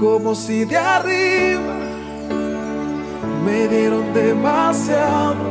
como si de arriba me dieron demasiado,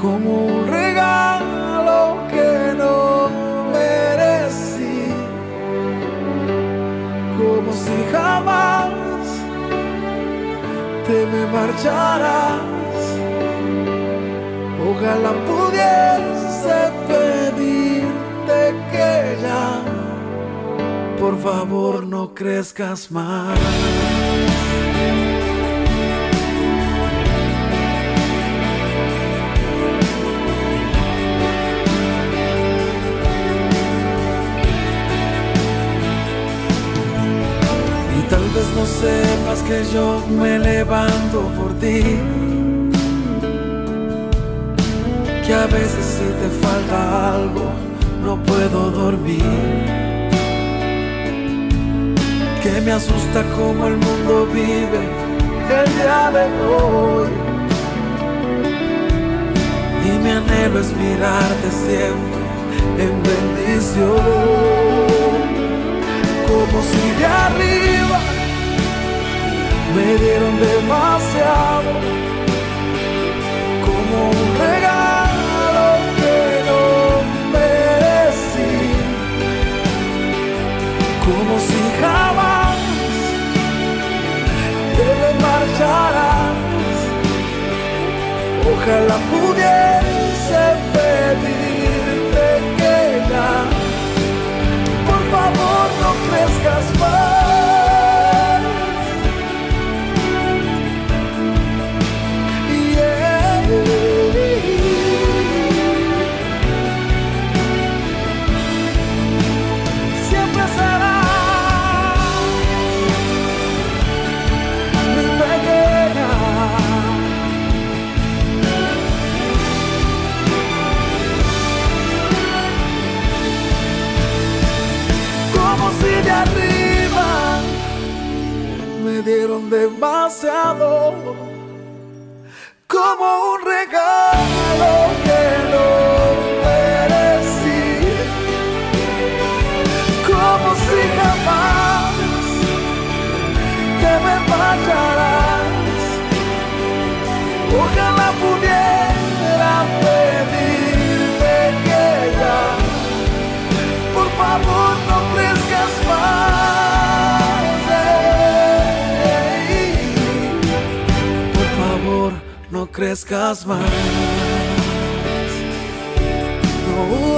como un regalo que no merecí, como si jamás te me marcharas. Ojalá pudiese por favor no crezcas más. Y tal vez no sepas que yo me levanto por ti. Que a veces si te falta algo no puedo dormir me asusta como el mundo vive. El día de hoy. Y mi anhelo es mirarte siempre en bendición, como si de arriba me dieron demasiado, como un regalo marcharás. Ojalá pudiese pedirte me dieron demasiado, como un regalo crescas mais. No